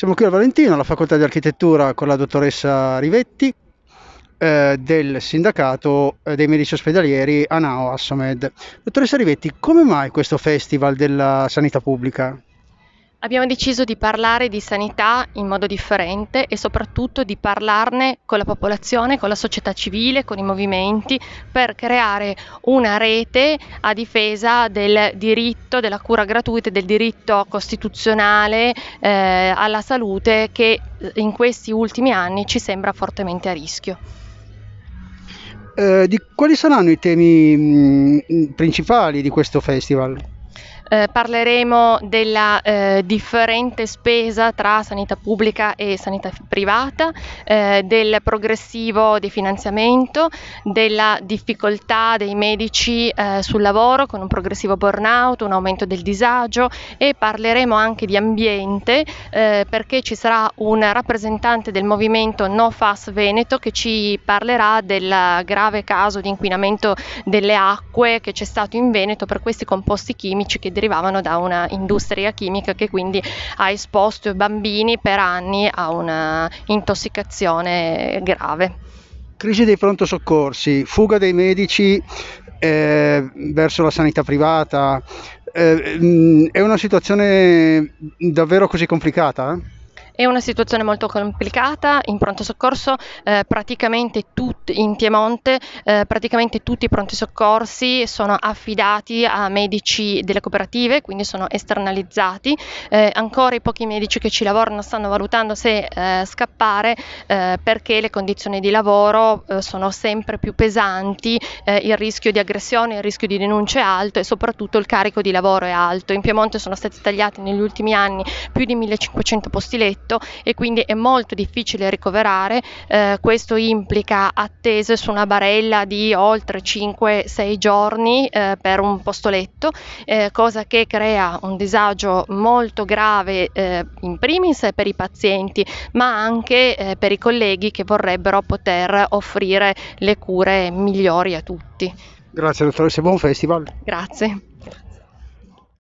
Siamo qui al Valentino, alla Facoltà di Architettura con la dottoressa Rivetti eh, del sindacato eh, dei medici ospedalieri Anao Assomed. Dottoressa Rivetti, come mai questo festival della sanità pubblica? Abbiamo deciso di parlare di sanità in modo differente e soprattutto di parlarne con la popolazione, con la società civile, con i movimenti, per creare una rete a difesa del diritto, della cura gratuita, del diritto costituzionale eh, alla salute che in questi ultimi anni ci sembra fortemente a rischio. Eh, di quali saranno i temi mh, mm, principali di questo festival? Eh, parleremo della eh, differente spesa tra sanità pubblica e sanità privata, eh, del progressivo definanziamento, della difficoltà dei medici eh, sul lavoro con un progressivo burnout, un aumento del disagio e parleremo anche di ambiente eh, perché ci sarà un rappresentante del movimento No Fas Veneto che ci parlerà del grave caso di inquinamento delle acque che c'è stato in Veneto per questi composti chimici che derivavano da una industria chimica che quindi ha esposto i bambini per anni a una intossicazione grave. Crisi dei pronto soccorsi, fuga dei medici eh, verso la sanità privata, eh, è una situazione davvero così complicata? È una situazione molto complicata, in pronto soccorso eh, praticamente tutti, in Piemonte eh, praticamente tutti i pronti soccorsi sono affidati a medici delle cooperative, quindi sono esternalizzati, eh, ancora i pochi medici che ci lavorano stanno valutando se eh, scappare eh, perché le condizioni di lavoro eh, sono sempre più pesanti, il rischio di aggressione, il rischio di denunce è alto e soprattutto il carico di lavoro è alto. In Piemonte sono stati tagliati negli ultimi anni più di 1500 posti letto letto e quindi è molto difficile ricoverare, eh, questo implica attese su una barella di oltre 5-6 giorni eh, per un posto letto, eh, cosa che crea un disagio molto grave eh, in primis per i pazienti ma anche eh, per i colleghi che vorrebbero poter offrire le cure migliori a tutti. Grazie dottoressa, buon festival. Grazie.